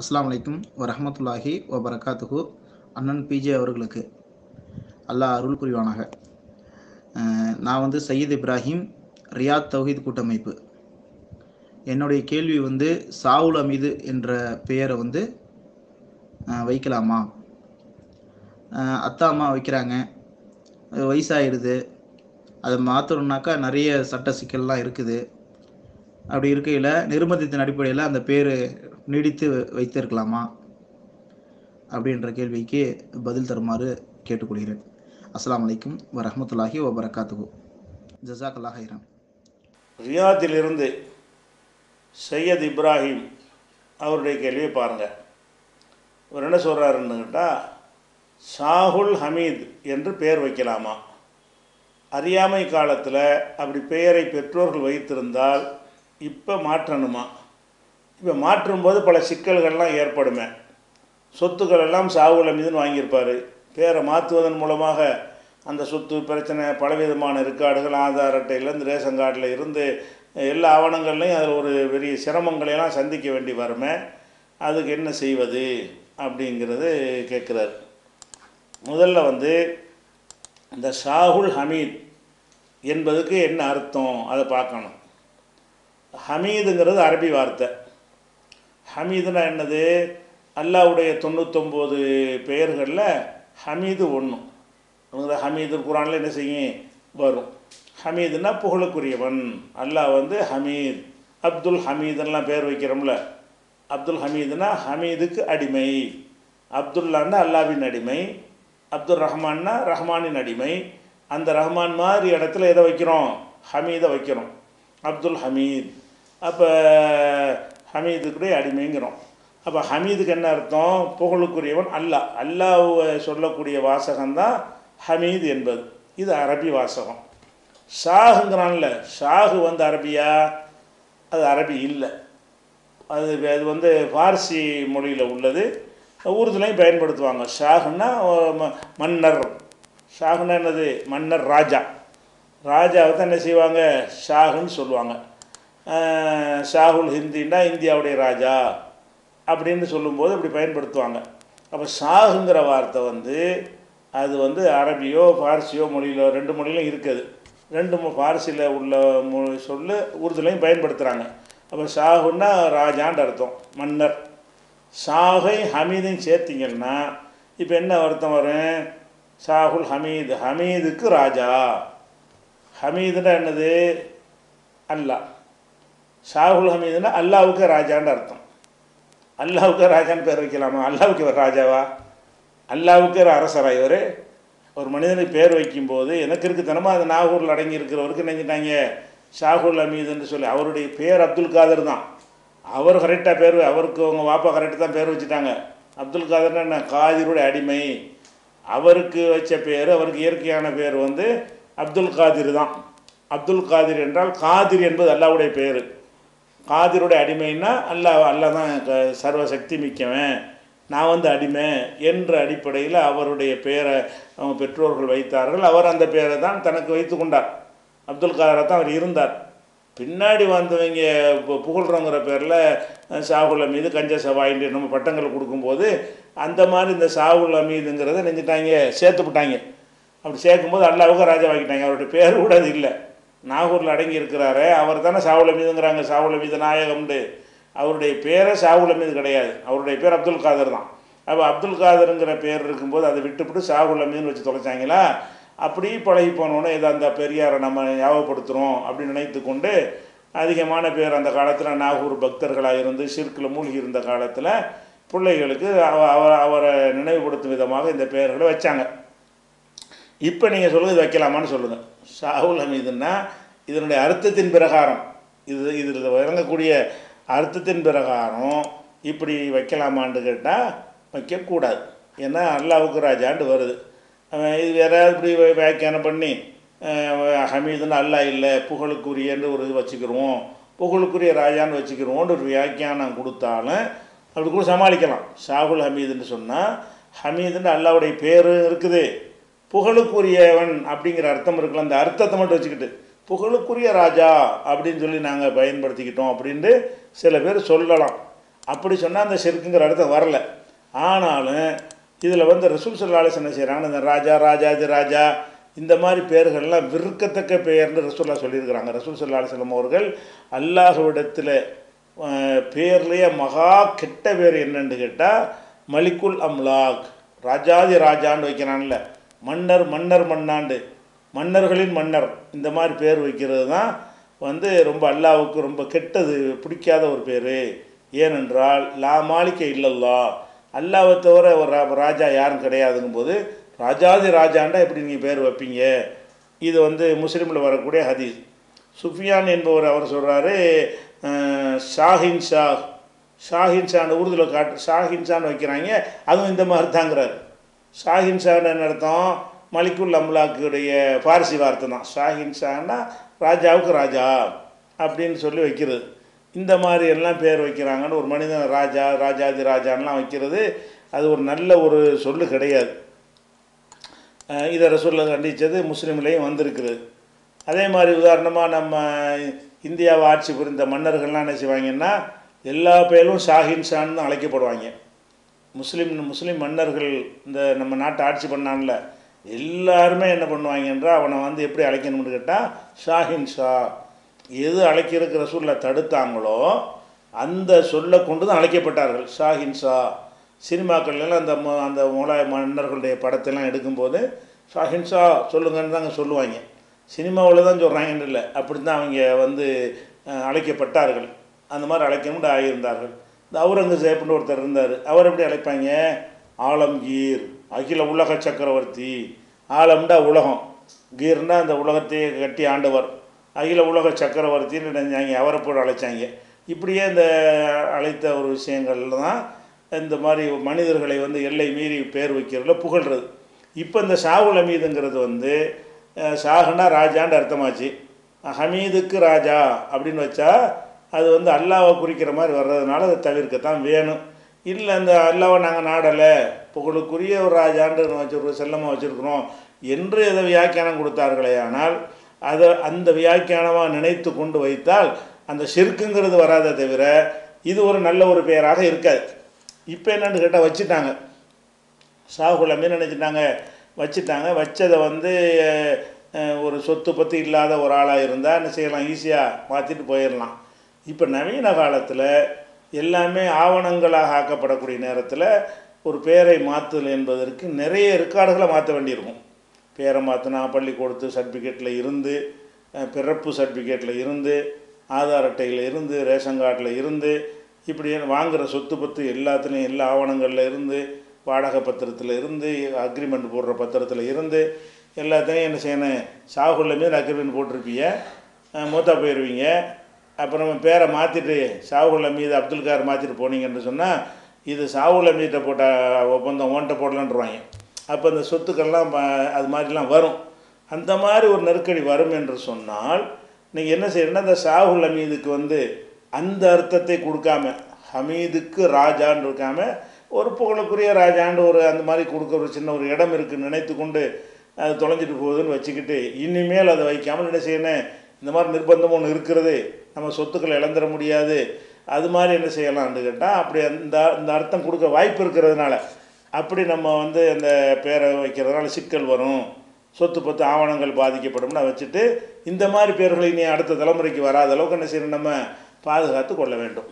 அஸ்லாம் வலைக்கும் வரமத்துல்லாஹி வபரகாத்துஹு. அண்ணன் பிஜே அவர்களுக்கு அல்லாஹ் அருள் புரிவானாக. நான் வந்து சையீத் இப்ராஹிம் ரியாத் தௌஹீத் கூட்டமைப்பு. என்னுடைய கேள்வி வந்து சாவுல் அமீது என்ற பெயரை வந்து வைக்கலாமா? அத்தா அம்மா வைக்கிறாங்க. அது வயசாயிடுது. அதை மாற்றணுன்னாக்கா நிறைய சட்ட சிக்கல்லாம் இருக்குது. அப்படி இருக்கையில் நிர்பந்தத்தின் அடிப்படையில் அந்த பேர் நீடித்து வைத்திருக்கலாமா? அப்படின்ற கேள்விக்கு பதில் தருமாறு கேட்டுக்கொள்கிறேன். அஸ்லாம் அலைக்கும் வரமத்துல்லாஹி வபரகாத்துகு ஜஸாக்கல்லாஹ் ஹைரான் ரியாத்திலிருந்து சையத் இப்ராஹிம் அவருடைய கேள்வியை பாருங்கள் அவர் என்ன சொல்கிறாருன்னு கேட்டால் ஷாகுல் ஹமீத் என்று பெயர் வைக்கலாமா? அறியாமை காலத்தில் அப்படி பெயரை பெற்றோர்கள் வைத்திருந்தால் இப்போ மாற்றணுமா? இப்போ மாற்றும்போது பல சிக்கல்கள்லாம் ஏற்படுமே. சொத்துக்கள் எல்லாம் சாகுல் மீதுன்னு வாங்கியிருப்பார். பேரை மாற்றுவதன் மூலமாக அந்த சொத்து பிரச்சனை பலவிதமான ரெக்கார்டுகள் ஆதார் அட்டையிலேருந்து ரேஷன் கார்டில் இருந்து எல்லா ஆவணங்கள்லையும் அதில் ஒரு பெரிய சிரமங்களையெல்லாம் சந்திக்க வேண்டி வருமே. அதுக்கு என்ன செய்வது அப்படிங்கிறது கேட்குறாரு. முதல்ல வந்து இந்த ஷாகுல் ஹமீத் என்பதுக்கு என்ன அர்த்தம்? அதை பார்க்கணும். ஹமீதுங்கிறது அரபி வார்த்தை. ஹமீதுனா என்னது? அல்லாவுடைய தொண்ணூத்தொம்போது பெயர்களில் ஹமீது ஒன்று ஹமீது குரானில் என்ன செய்யும்? வரும். ஹமீதுன்னா புகழுக்குரியவன். அல்லாஹ் வந்து ஹமீத். அப்துல் ஹமீதுன்னெலாம் பேர் வைக்கிறோம்ல. அப்துல் ஹமீதுனா ஹமீதுக்கு அடிமை. அப்துல்லான்னா அல்லாவின் அடிமை. அப்துல் ரஹ்மான்னா ரஹ்மானின் அடிமை. அந்த ரஹ்மான் மாதிரி இடத்துல எதை வைக்கிறோம்? ஹமீதை வைக்கிறோம். அப்துல் ஹமீத். அப்போ ஹமீதுக்குடைய அடிமைங்கிறோம். அப்போ ஹமீதுக்கு என்ன அர்த்தம்? புகழுக்குரியவன் அல்லாஹ். அல்லாவை சொல்லக்கூடிய வாசகம்தான் ஹமீது என்பது. இது அரபி வாசகம். ஷாகுங்கிறான்ல ஷாகு வந்து அரபியா? அது அரபி இல்லை. அது அது வந்து பார்சி மொழியில் உள்ளது. ஊர்துலையும் பயன்படுத்துவாங்க. ஷாகுன்னா ம- மன்னர். ஷாகுன்னா என்னது? மன்னர் ராஜா. ராஜாவை தான் என்ன செய்வாங்க? ஷாகுன்னு சொல்லுவாங்க. ஷாகுல் ஹிந்தின்னா இந்தியாவுடைய ராஜா அப்படின்னு சொல்லும்போது அப்படி பயன்படுத்துவாங்க. அப்போ ஷாகுங்கிற வார்த்தை வந்து அது வந்து அரபியோ பார்சியோ மொழியிலோ ரெண்டு மொழியிலும் இருக்குது. ரெண்டு ஃபார்சியில் பார்சியில் உள்ள மொழி சொல்லு உருதுலையும் பயன்படுத்துகிறாங்க அப்போ ஷாகுன்னா ராஜான்ற அர்த்தம் மன்னர். ஷாகை ஹமீதையும் சேர்த்திங்கன்னா இப்போ என்ன அர்த்தம் வரும்? ஷாகுல் ஹமீது ஹமீதுக்கு ராஜா. ஹமீதுன்னா என்னது? அல்லாஹ். ஷாகுல் ஹமீதுன்னா அல்லாவுக்கு ராஜான்னு அர்த்தம். அல்லாவுக்கு ராஜான்னு பேர் வைக்கலாமா? அல்லாவுக்கு இவர் ராஜாவா? அல்லாவுக்கு ஒரு அரசரா இவர்? ஒரு மனிதனுக்கு பேர் வைக்கும்போது எனக்கு இருக்குத்தனமா அது நாகூரில் அடங்கி இருக்கிறவருக்கு நினைஞ்சிட்டாங்க ஷாகுல் ஹமீதுன்னு சொல்லி அவருடைய பேர் அப்துல் காதர் தான். அவர் கரெக்டாக பேர் அவருக்கு அவங்க வாப்பா கரெக்டாக தான் பேர் வச்சுட்டாங்க. அப்துல் காதர்னா என்ன? காதிருடைய அடிமை. அவருக்கு வச்ச பேர் அவருக்கு இயற்கையான பேர் வந்து அப்துல் காதிர் தான். அப்துல் காதிர் என்றால் காதிர் என்பது அல்லாவுடைய பேர். காதிருடைய அடிமைன்னா அல்லாஹ் அல்லாஹ் தான் க- சர்வ சக்தி மிக்கவன் நான் வந்து அடிமை என்ற அடிப்படையில் அவருடைய பெயரை அவங்க பெற்றோர்கள் வைத்தார்கள். அவர் அந்த பெயரை தான் தனக்கு வைத்து கொண்டார். அப்துல் காதராக தான் அவர் இருந்தார். பின்னாடி வந்தவங்க இப்போ புகழ்றோங்கிற பேரில் சாகுல் மீது கஞ்ச சவாயின்னு நம்ம பட்டங்கள் கொடுக்கும்போது அந்த மாதிரி இந்த சாகுல் மீதுங்கிறத நெஞ்சிட்டாங்க சேர்த்து விட்டாங்க அப்படி சேர்க்கும்போது அல்லாவுக்கு ராஜாவாக்கிட்டாங்க. அவருடைய பேர் கூட அது இல்லை. நாகூரில் அடங்கி இருக்கிறாரு அவர் தானே சாவுல மீதுங்கிறாங்க சாவுல மீது நாயகம்ண்டு. அவருடைய பேரை சாவுல மீது கிடையாது. அவருடைய பேர் அப்துல் காதர் தான். அப்போ அப்துல் காதருங்கிற பேர் இருக்கும்போது அதை விட்டுவிட்டு சாவுல மீதுன்னு வச்சு தொலைச்சாங்களா? அப்படி பழகி போனோன்னே இதை அந்த பெரியாரை நம்ம ஞாபகப்படுத்துகிறோம் அப்படின்னு நினைத்து கொண்டு அதிகமான பேர் அந்த காலத்தில் நாகூர் பக்தர்களாக இருந்து சிற்கில் மூழ்கி இருந்த காலத்தில் பிள்ளைகளுக்கு அவ- அவ- அவரை நினைவுபடுத்தும் விதமாக இந்த பெயர்களை வச்சாங்க. இப்போ நீங்கள் சொல்லுவது இது வைக்கலாமான்னு சொல்லுங்கள் ஷாகுல் ஹமீதுன்னா இதனுடைய அர்த்தத்தின் பிரகாரம். இது இதில் இறங்கக்கூடிய அர்த்தத்தின் பிரகாரம் இப்படி வைக்கலாமான்னு கேட்டால் வைக்கக்கூடாது. ஏன்னா அல்லாவுக்கு ராஜாண்டு வருது. இது வேற இப்படி வியாக்கியானம் பண்ணி ஹமீதுன்னு அல்லா இல்லை புகழுக்குரியன்னு ஒரு இது வச்சுக்கிருவோம் புகழுக்குரிய ராஜான்னு வச்சுக்கிறோன்னு ஒரு வியாக்கியானம் கொடுத்தாலும் அப்படி கூட சமாளிக்கலாம். ஷாகுல் ஹமீதுன்னு சொன்னால் ஹமீதுன்னு அல்லாவுடைய பேர் இருக்குது. புகழுக்குரியவன் அப்படிங்கிற அர்த்தம் இருக்குல்ல அந்த அர்த்தத்தை மட்டும் வச்சுக்கிட்டு புகழுக்குரிய ராஜா அப்படின்னு சொல்லி நாங்கள் பயன்படுத்திக்கிட்டோம் அப்படின்ட்டு சில பேர் சொல்லலாம். அப்படி சொன்னால் அந்த செருக்குங்கிற அர்த்தம் வரல. ஆனாலும் இதில் வந்து ரசூல் சல்லாஸ் என்ன செய்கிறாங்க இந்த ராஜா ராஜாஜி ராஜா இந்த மாதிரி பேர்கள்லாம் விருக்கத்தக்க பெயர்னு ரசூல்லா சொல்லியிருக்கிறாங்க. ரசூல் சல்லா அலுவலம் அவர்கள் அல்லாஹுவிடத்தில் பேர்லேயே மகா கெட்ட பேர் என்னன்னு கேட்டால் மலிக்குல் அம்லாக் ராஜாதி ராஜான்னு வைக்கிறான்ல. மன்னர் மன்னர் மன்னாண்டு. மன்னர்களின் மன்னர். இந்த மாதிரி பேர் வைக்கிறது தான் வந்து ரொம்ப அல்லாவுக்கு ரொம்ப கெட்டது பிடிக்காத ஒரு பேர். ஏனென்றால் லா மாளிகை இல்லல்லா. அல்லாவை தவிர ஒரு ராஜா யாரும் கிடையாதுங்கும் போது ராஜாதி ராஜாண்டா எப்படி நீங்கள் பேர் வைப்பீங்க? இது வந்து முஸ்லீமில் வரக்கூடிய ஹதீஸ். சுஃபியான் என்பவர் அவர் சொல்கிறாரு ஷாஹின் ஷாஹ் ஷாஹின் ஷான்னு உருதுல காட்டு ஷாஹின்ஷான்னு வைக்கிறாங்க அதுவும் இந்த மாதிரி தாங்கிறாரு ஷாஹின்ஷான்னு என்ன அர்த்தம்? மலிக்குல் அம்லாக்குடைய ஃபாரிசி வார்த்தை தான். ஷாஹின்ஷான்னா ராஜாவுக்கு ராஜா அப்படின்னு சொல்லி வைக்கிறது. இந்த மாதிரி எல்லாம் பேர் வைக்கிறாங்கன்னு ஒரு மனிதன் ராஜா ராஜாதி ராஜான்லாம் வைக்கிறது. அது ஒரு நல்ல ஒரு சொல்லு கிடையாது. இதை ரசூலில் கண்டித்தது முஸ்லீம்லேயும் வந்திருக்குது. அதே மாதிரி உதாரணமாக நம்ம இந்தியாவை ஆட்சி புரிந்த மன்னர்கள்லாம் என்ன செய்வாங்கன்னா எல்லா பேரும் ஷாஹின் ஷான்னு அழைக்கப்படுவாங்க. முஸ்லீம் முஸ்லீம் மன்னர்கள் இந்த நம்ம நாட்டை ஆட்சி பண்ணான்ல எல்லாருமே என்ன பண்ணுவாங்கன்றா அவனை வந்து எப்படி அழைக்கணும்னு கேட்டால் ஷாஹின் ஷா. எது அழைக்கிறதுக்கு ரசூல்ல தடுத்தாங்களோ அந்த சொல்லை கொண்டு தான் அழைக்கப்பட்டார்கள் ஷாஹின் ஷா. சினிமாக்கள்லாம் எல்லாம் அந்த அந்த முகலாய மன்னர்களுடைய படத்தெல்லாம் எடுக்கும்போது ஷாஹின் ஷா சொல்லுங்கன்னு தாங்க சொல்லுவாங்க. சினிமாவில் தான் சொல்கிறாங்கன்னு இல்லை அப்படி தான் அவங்க வந்து அழைக்கப்பட்டார்கள். அந்த மாதிரி அழைக்கணும்னு ஆகியிருந்தார்கள் இந்த அவுரங்கசேப்னு ஒருத்தர் இருந்தார். அவர் எப்படி அழைப்பாங்க? ஆலம்கீர் அகில உலக சக்கரவர்த்தி. ஆலம்டா உலகம். கீர்னா அந்த உலகத்தையே கட்டி ஆண்டவர். அகில உலக சக்கரவர்த்தின்னு நினைஞ்சாங்க அவரை போய் அழைச்சாங்க. இப்படியே இந்த அழைத்த ஒரு விஷயங்கள்ல தான் இந்த மாதிரி மனிதர்களை வந்து எல்லை மீறி பேர் வைக்கிறதுல புகழ்றது. இப்போ இந்த ஷாவுல் அமீதுங்கிறது வந்து அஹ், ராஜான்னு அர்த்தமாச்சு. ஹமீதுக்கு ராஜா அப்படின்னு வச்சா அது வந்து அல்லாவை குறிக்கிற மாதிரி வர்றதுனால அதை தவிர்க்கத்தான் வேணும். இல்லை அந்த அல்லாவை நாங்கள் நாடலை. புகழுக்குரிய ஒரு ராஜாண்டு வச்சுருக்கோம் செல்லமாக வச்சுருக்கிறோம் என்று எதை வியாக்கியானம் கொடுத்தார்களே ஆனால் அதை அந்த வியாக்கியானமாக நினைத்து கொண்டு வைத்தால் அந்த செருக்குங்கிறது வராத தவிர இது ஒரு நல்ல ஒரு பெயராக இருக்காது. இப்போ என்னென்னு கேட்டால் வச்சுட்டாங்க. சாகுலமே நினச்சிட்டாங்க. வச்சுட்டாங்க. வச்சதை வந்து ஒரு சொத்து பத்து இல்லாத ஒரு ஆளாக இருந்தால் என்ன செய்யலாம்? ஈஸியாக மாற்றிட்டு போயிடலாம். இப்போ நவீன காலத்தில் எல்லாமே ஆவணங்களாக ஆக்கப்படக்கூடிய நேரத்தில் ஒரு பேரை மாற்றுதல் என்பதற்கு நிறைய ரெக்கார்டுகளை மாற்ற வேண்டியிருக்கும். பேரை மாற்றினா பள்ளிக்கூடத்து சர்டிஃபிகேட்டில் இருந்து பிறப்பு சர்டிஃபிகேட்டில் இருந்து ஆதார் அட்டையில் இருந்து ரேஷன் கார்டில் இருந்து இப்படி வாங்குகிற சொத்து பத்து எல்லாத்துலேயும் எல்லா ஆவணங்களில் இருந்து வாடகை பத்திரத்தில் இருந்து அக்ரிமெண்ட் போடுற பத்திரத்தில் இருந்து எல்லாத்தையும் என்ன செய்யணும்? சாகுள்ள மீது அக்ரிமெண்ட் போட்டிருப்பீங்க. அஹ், மூத்தா போயிடுவீங்க அப்புறம் பேரை மாற்றிட்டு சாகுல மீது அப்துல் கார் மாற்றிட்டு போனீங்கன்னு சொன்னால் இது சாகுல் மீட்டை போட்ட ஒப்பந்தம் ஓன்ட்ட போடலான்ருவாங்க அப்போ இந்த சொத்துக்கள்லாம் ப- அது மாதிரிலாம் வரும். அந்த மாதிரி ஒரு நெருக்கடி வரும் என்று சொன்னால் நீங்கள் என்ன செய்யணும்னா இந்த சாகுல் அமீதுக்கு வந்து அந்த அர்த்தத்தை கொடுக்காம ஹமீதுக்கு ராஜான்னு இருக்காம ஒரு புகழுக்குரிய ராஜான்னு ஒரு அந்த மாதிரி கொடுக்குற ஒரு சின்ன ஒரு இடம் இருக்குது நினைத்து கொண்டு அது தொலைஞ்சிட்டு போகுதுன்னு வச்சுக்கிட்டு இனிமேல் அதை வைக்காமல் என்ன செய்யணும்? இந்த மாதிரி நிர்பந்தம் ஒன்று இருக்கிறது. நம்ம சொத்துக்களை இழந்துட முடியாது. அது மாதிரி என்ன செய்யலாம்னு கேட்டால் அப்படி அந்த இந்த அர்த்தம் கொடுக்க வாய்ப்பு இருக்கிறதுனால. அப்படி நம்ம வந்து அந்த பேரை வைக்கிறதுனால சிக்கல் வரும். சொத்து பத்து ஆவணங்கள் பாதிக்கப்படும்னு வச்சுட்டு இந்த மாதிரி பேர்களை இனி அடுத்த தலைமுறைக்கு வராத அளவுக்கு என்ன செய்யணும்? நம்ம பாதுகாத்து கொள்ள வேண்டும்.